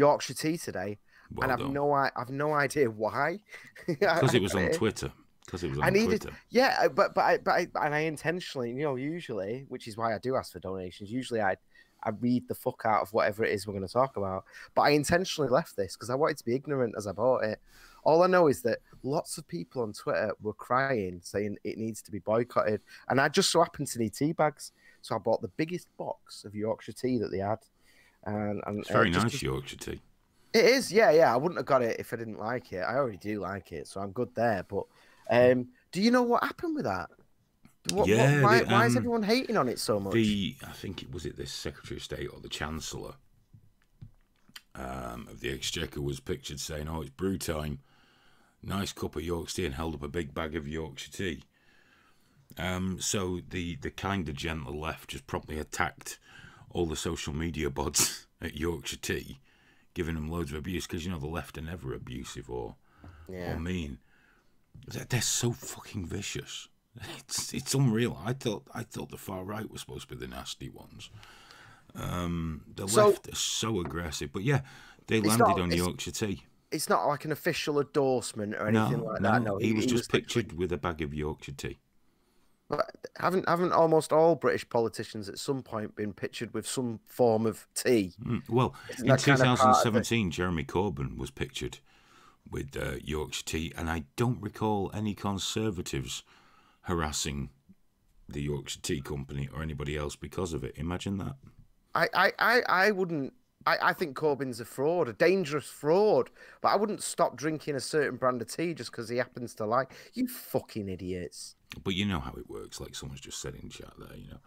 Yorkshire tea today, Well and I've done. no I, I've no idea why. Because it was on Twitter. Because it was on I needed, Twitter. yeah, uh, but but I, but I, and I intentionally, you know, usually, which is why I do ask for donations. Usually, I I read the fuck out of whatever it is we're going to talk about. But I intentionally left this because I wanted to be ignorant as I bought it. All I know is that lots of people on Twitter were crying, saying it needs to be boycotted, and I just so happened to need tea bags, so I bought the biggest box of Yorkshire tea that they had. And, and It's uh, very just nice Yorkshire tea. it is, yeah, yeah. I wouldn't have got it if I didn't like it. I already do like it, so I'm good there. But um, do you know what happened with that? What, Yeah, what, why, the, why is um, everyone hating on it so much? The I think it was it the Secretary of State or the Chancellor um, of the Exchequer was pictured saying, "Oh, it's brew time. Nice cup of Yorkshire tea," and held up a big bag of Yorkshire tea. Um, so the the kind of gentle left just promptly attacked all the social media bods at Yorkshire Tea, giving them loads of abuse because you know the left are never abusive or yeah. or mean. They're, they're so fucking vicious. It's it's unreal. I thought I thought the far right was supposed to be the nasty ones. Um, the So- left are so aggressive, but yeah, they landed not- on Yorkshire tea. It's not like an official endorsement or anything No, like no, that. No, he was just literally- pictured with a bag of Yorkshire tea. But haven't haven't almost all British politicians at some point been pictured with some form of tea? Mm, Well, Isn't in that kind of part of it? 2017, Jeremy Corbyn was pictured with uh, Yorkshire tea, and I don't recall any Conservatives harassing the Yorkshire Tea Company or anybody else because of it. Imagine that. I, I, I, I wouldn't. I, I think Corbyn's a fraud, a dangerous fraud. But I wouldn't stop drinking a certain brand of tea just because he happens to like. You fucking idiots. But you know how it works, like someone's just said in chat there, you know.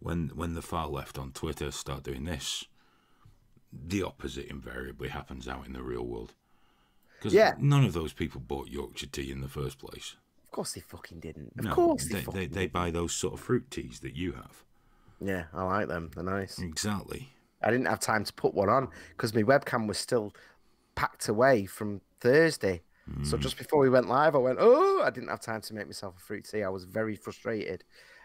When when the far left on Twitter start doing this, the opposite invariably happens out in the real world. Because Yeah. none of those people bought Yorkshire tea in the first place. Of course they fucking didn't. Of no, course they, they, they, they buy those sort of fruit teas that you have. Yeah, I like them. They're nice. Exactly. I didn't have time to put one on because my webcam was still packed away from Thursday. So just before we went live, I went, oh, I didn't have time to make myself a fruit tea. I was very frustrated.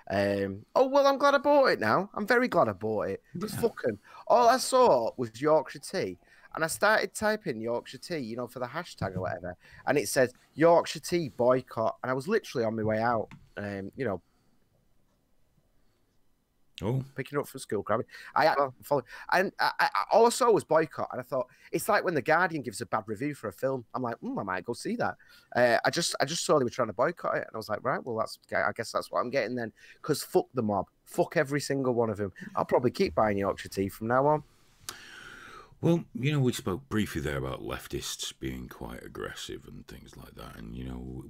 Um, oh well, I'm glad I bought it now. I'm very glad I bought it. Because fucking all I saw was Yorkshire tea, and I started typing Yorkshire tea, you know, for the hashtag or whatever, and it said Yorkshire tea boycott, and I was literally on my way out, um, you know, Oh, picking up from school, grabbing. I follow, and I, I, all I saw was boycott, and I thought it's like when the Guardian gives a bad review for a film. I'm like, mm, I might go see that. Uh, I just, I just saw they were trying to boycott it, and I was like, right, well, that's, I guess that's what I'm getting then. Because fuck the mob, fuck every single one of them. I'll probably keep buying Yorkshire tea from now on. Well, you know, we spoke briefly there about leftists being quite aggressive and things like that. And, you know,